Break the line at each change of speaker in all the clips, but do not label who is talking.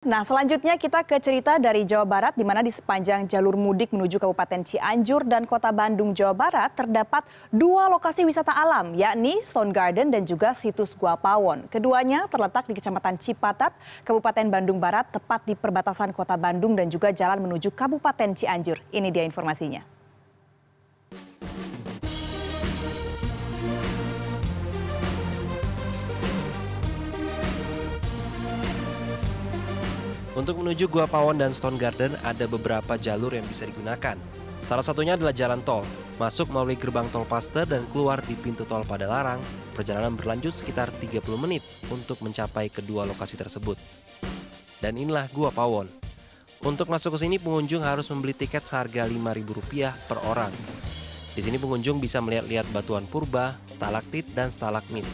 Nah, selanjutnya kita ke cerita dari Jawa Barat, di mana di sepanjang jalur mudik menuju Kabupaten Cianjur dan Kota Bandung, Jawa Barat, terdapat dua lokasi wisata alam, yakni Stone Garden dan juga situs Gua Pawon. Keduanya terletak di Kecamatan Cipatat, Kabupaten Bandung Barat, tepat di perbatasan Kota Bandung dan juga jalan menuju Kabupaten Cianjur. Ini dia informasinya.
Untuk menuju Gua Pawon dan Stone Garden ada beberapa jalur yang bisa digunakan. Salah satunya adalah jalan tol. Masuk melalui gerbang tol Paster dan keluar di pintu tol Padalarang, perjalanan berlanjut sekitar 30 menit untuk mencapai kedua lokasi tersebut. Dan inilah Gua Pawon. Untuk masuk ke sini pengunjung harus membeli tiket seharga Rp5.000 per orang. Di sini pengunjung bisa melihat-lihat batuan purba, talaktit, dan stalagmit.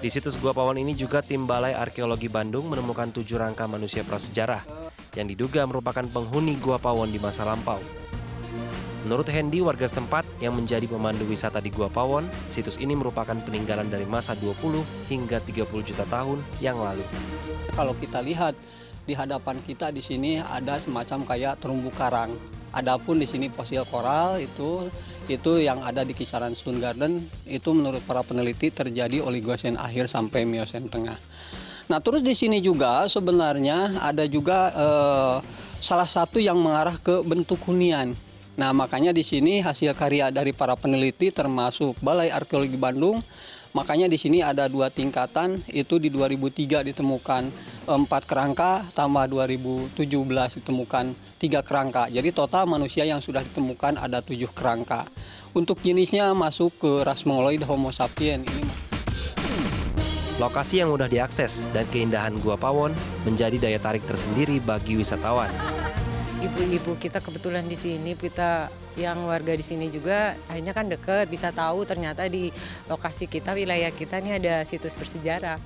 Di situs Gua Pawon ini juga tim Balai Arkeologi Bandung menemukan tujuh rangka manusia prasejarah yang diduga merupakan penghuni Gua Pawon di masa lampau. Menurut Hendy, warga setempat yang menjadi pemandu wisata di Gua Pawon, situs ini merupakan peninggalan dari masa 20 hingga 30 juta tahun yang lalu.
Kalau kita lihat di hadapan kita di sini ada semacam kayak terumbu karang. Adapun di sini fosil koral itu itu yang ada di kisaran Stone Garden itu menurut para peneliti terjadi Oligosen akhir sampai Miosen tengah. Nah terus di sini juga sebenarnya ada juga eh, salah satu yang mengarah ke bentuk hunian. Nah makanya di sini hasil karya dari para peneliti termasuk Balai Arkeologi Bandung Makanya di sini ada dua tingkatan, itu di 2003 ditemukan empat kerangka, tambah 2017 ditemukan tiga kerangka. Jadi total manusia yang sudah ditemukan ada tujuh kerangka. Untuk jenisnya masuk ke ras mongoloid Homo sapien. Ini
Lokasi yang mudah diakses dan keindahan Gua Pawon menjadi daya tarik tersendiri bagi wisatawan
ibu-ibu kita kebetulan di sini kita yang warga di sini juga akhirnya kan deket bisa tahu ternyata di lokasi kita wilayah kita ini ada situs bersejarah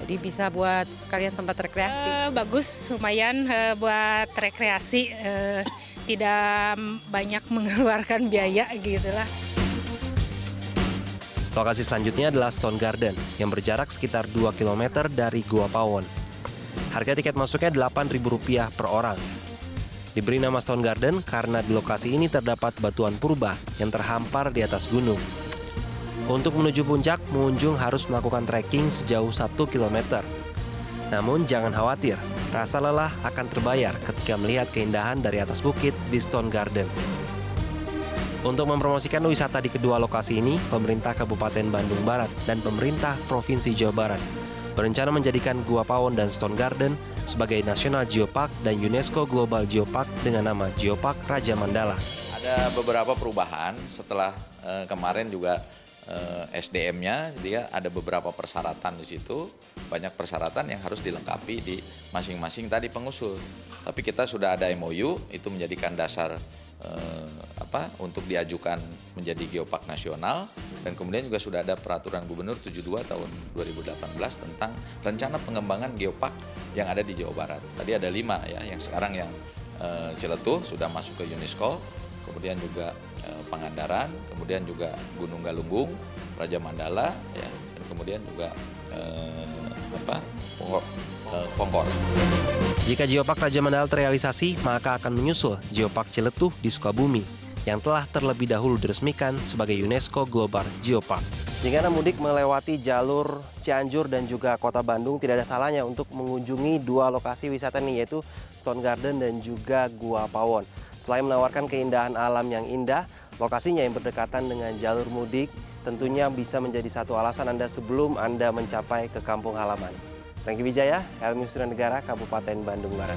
jadi bisa buat sekalian tempat rekreasi. Uh,
bagus, lumayan uh, buat rekreasi, uh, tidak banyak mengeluarkan biaya gitulah.
Lokasi selanjutnya adalah Stone Garden yang berjarak sekitar 2 km dari Gua Pawon. Harga tiket masuknya Rp8.000 per orang Diberi nama Stone Garden karena di lokasi ini terdapat batuan purba yang terhampar di atas gunung. Untuk menuju puncak, pengunjung harus melakukan trekking sejauh 1 km. Namun jangan khawatir, rasa lelah akan terbayar ketika melihat keindahan dari atas bukit di Stone Garden. Untuk mempromosikan wisata di kedua lokasi ini, pemerintah Kabupaten Bandung Barat dan pemerintah Provinsi Jawa Barat berencana menjadikan Gua Pawon dan Stone Garden sebagai National Geopark dan UNESCO Global Geopark dengan nama Geopark Raja Mandala.
Ada beberapa perubahan setelah eh, kemarin juga SDM-nya dia ada beberapa persyaratan di situ, banyak persyaratan yang harus dilengkapi di masing-masing tadi pengusul. Tapi kita sudah ada MOU itu menjadikan dasar eh, apa untuk diajukan menjadi geopark nasional dan kemudian juga sudah ada peraturan gubernur 72 tahun 2018 tentang rencana pengembangan geopark yang ada di Jawa Barat. Tadi ada lima ya yang sekarang yang eh, Ciletuh sudah masuk ke UNESCO, kemudian juga eh, Pangandaran, kemudian juga Gunung Galunggung, Raja Mandala ya dan kemudian juga eh, apa Pongkor.
Jika Geopark Raja Mandala terrealisasi, maka akan menyusul Geopark Ciletuh di Sukabumi yang telah terlebih dahulu diresmikan sebagai UNESCO Global Geopark. Jika Anda mudik melewati jalur Cianjur dan juga kota Bandung, tidak ada salahnya untuk mengunjungi dua lokasi wisata nih, yaitu Stone Garden dan juga Gua Pawon. Selain menawarkan keindahan alam yang indah, lokasinya yang berdekatan dengan jalur mudik tentunya bisa menjadi satu alasan Anda sebelum Anda mencapai ke kampung halaman. Franky Wijaya, Helmi Negara, Kabupaten Bandung Barat.